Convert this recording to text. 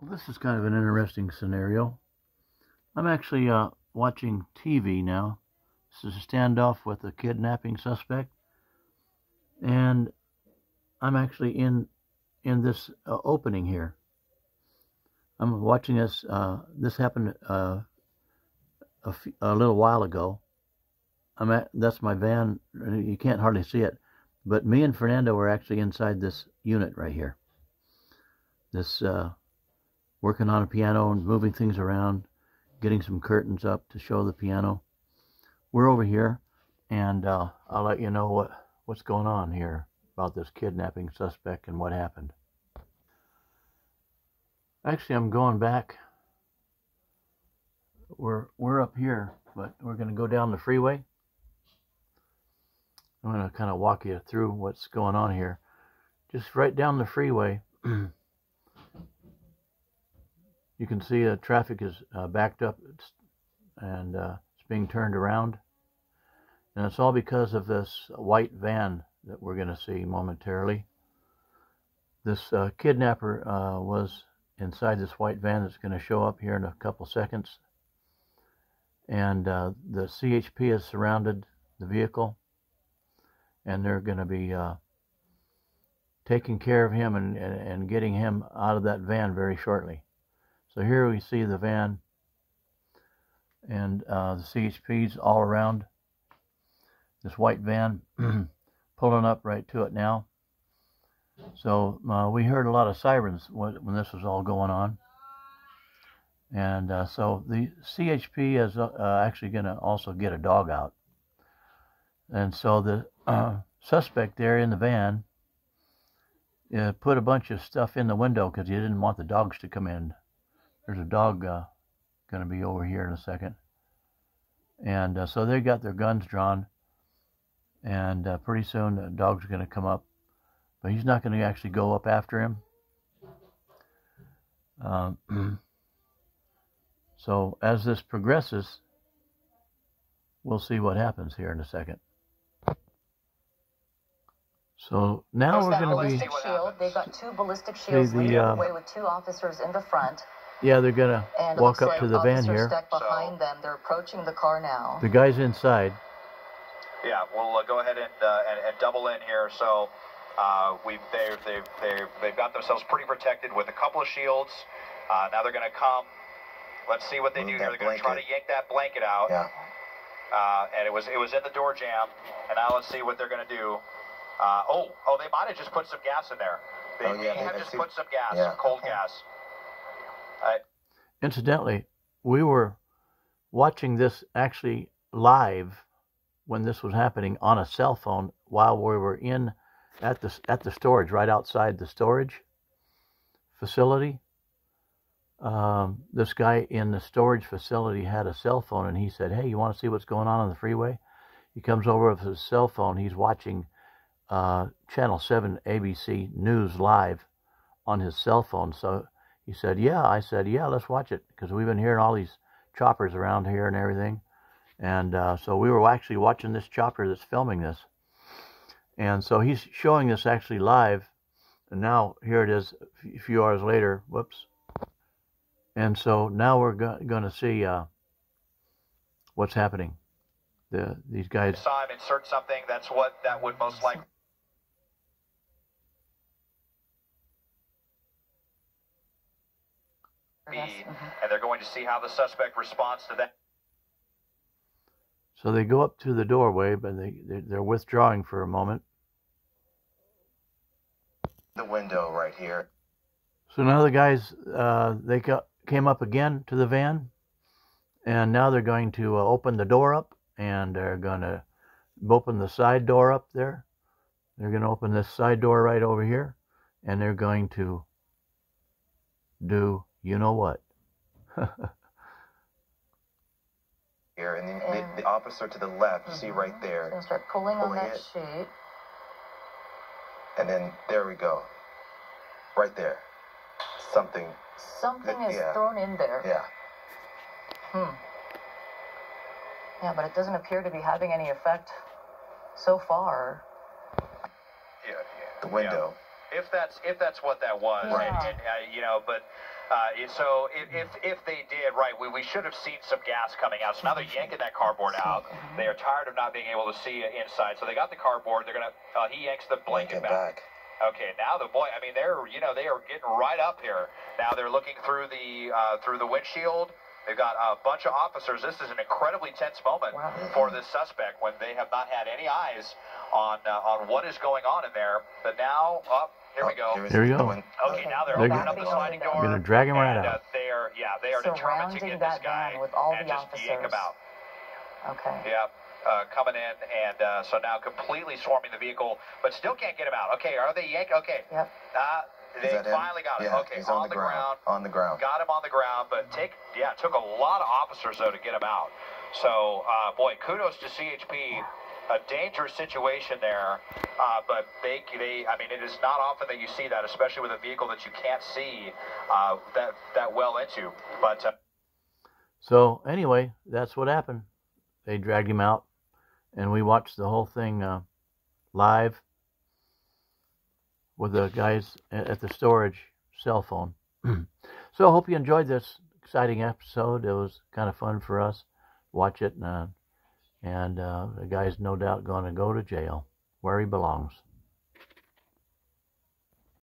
Well, this is kind of an interesting scenario. I'm actually uh, watching TV now. This is a standoff with a kidnapping suspect, and I'm actually in in this uh, opening here. I'm watching this. Uh, this happened uh, a, f- a little while ago. I'm at that's my van. You can't hardly see it, but me and Fernando were actually inside this unit right here. This uh, working on a piano and moving things around, getting some curtains up to show the piano. We're over here, and uh, I'll let you know what what's going on here about this kidnapping suspect and what happened. Actually, I'm going back. We're we're up here, but we're going to go down the freeway. I'm going to kind of walk you through what's going on here. Just right down the freeway, you can see the traffic is uh, backed up and uh, it's being turned around. And it's all because of this white van that we're going to see momentarily. This uh, kidnapper uh, was inside this white van that's going to show up here in a couple seconds. And uh, the CHP has surrounded the vehicle and they're going to be uh, taking care of him and, and, and getting him out of that van very shortly. So here we see the van and uh, the CHPs all around this white van pulling up right to it now. So uh, we heard a lot of sirens when, this was all going on. And uh, so the CHP is uh, actually going to also get a dog out. And so the suspect there in the van uh, put a bunch of stuff in the window because he didn't want the dogs to come in. There's a dog uh, going to be over here in a second. And uh, so they got their guns drawn. And uh, pretty soon the dog's going to come up. But he's not going to actually go up after him. Um, so as this progresses, we'll see what happens here in a second. So now we're going to be. Shield. They got two ballistic shields the, uh, away with two officers in the front. Yeah, they're going to walk up like to the van here. behind so, them. They're approaching the car now. The guy's inside. Yeah, we'll uh, go ahead and, uh, and, and double in here. So uh, we they they they they've got themselves pretty protected with a couple of shields. Uh, now they're going to come. Let's see what they Move do here. They're going to try to yank that blanket out. Yeah. Uh, and it was it was in the door jamb. And now let's see what they're going to do. Uh, oh, oh, they might have just put some gas in there. They oh, yeah, may have just put some gas, yeah. some cold gas. Incidentally, we were watching this actually live when this was happening on a cell phone while we were in at the at the storage right outside the storage facility. Um, this guy in the storage facility had a cell phone and he said, "Hey, you want to see what's going on on the freeway?" He comes over with his cell phone. He's watching uh, Channel 7 ABC News Live on his cell phone. So he said, Yeah. I said, Yeah, let's watch it because we've been hearing all these choppers around here and everything. And uh, so we were actually watching this chopper that's filming this. And so he's showing this actually live. And now here it is a few hours later. Whoops. And so now we're go- going to see uh, what's happening. The, these guys. Saw insert something. That's what that would most likely. Mm-hmm. and they're going to see how the suspect responds to that. So they go up to the doorway, but they they're withdrawing for a moment. The window right here. So now the guys uh, they came up again to the van, and now they're going to uh, open the door up, and they're going to open the side door up there. They're going to open this side door right over here, and they're going to do you know what? Here, and the, and the, the, officer to the left, mm-hmm. see right there. And start pulling, pulling on that it. sheet. And then there we go. Right there. Something. Something that, is yeah. thrown in there. Yeah. Hmm. Yeah, but it doesn't appear to be having any effect so far. Yeah, yeah. The window. if that's if that's what that was, Yeah. and, and uh, you know, but uh, so if, if if they did, right, we, we should have seen some gas coming out. So now they're yanking that cardboard out. They are tired of not being able to see inside. So they got the cardboard. They're gonna. Uh, he yanks the blanket Blanket back. Okay, now the boy. I mean, they're you know they are getting right up here. Now they're looking through the uh, through the windshield. They've got a bunch of officers. This is an incredibly tense moment Wow. for this suspect when they have not had any eyes on uh, on what is going on in there. But now, up here we go. Oh, Here we go. going- Okay, now they're They're opening up the sliding door. We're gonna drag him right and, out. Uh, they are, yeah, they are determined to Surrounding get this that guy with all and the just yank him officers. out. Okay. Yeah, uh, coming in, and uh, so now completely swarming the vehicle, but still can't get him out. Okay, are they yank? Okay, Yep. uh, they that him? finally got him. Yeah, okay, he's on, the, ground. On the ground. got him on the ground, but take yeah, it took a lot of officers though to get him out. So uh, boy, kudos to CHP. A dangerous situation there, uh, but they, they, I mean, it is not often that you see that, especially with a vehicle that you can't see uh, that that well into. But uh, So anyway, that's what happened. They dragged him out, and we watched the whole thing uh, live with the guys at the storage cell phone. so I hope you enjoyed this exciting episode. It was kind of fun for us. Watch it, uh, and uh, the guy's no doubt going to go to jail where he belongs.